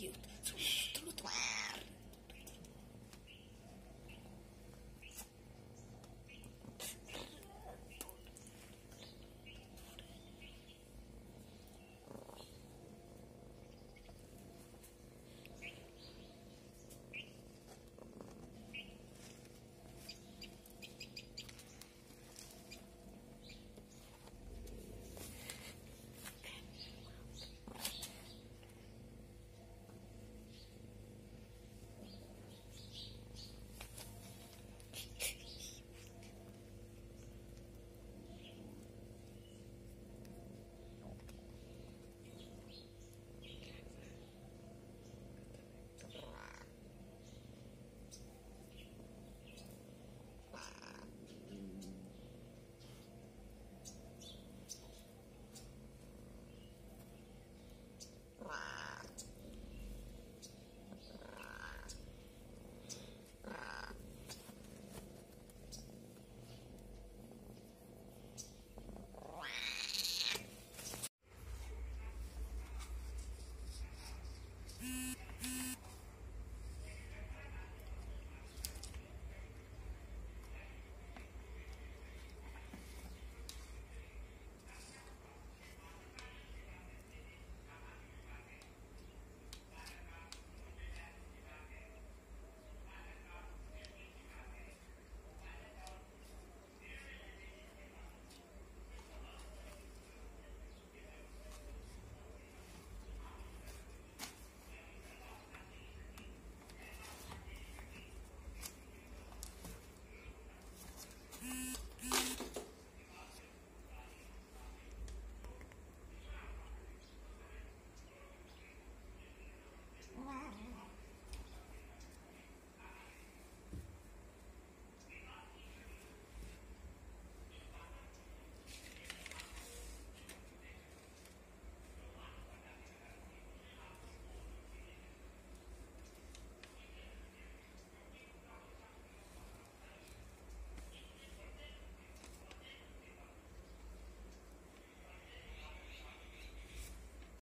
You.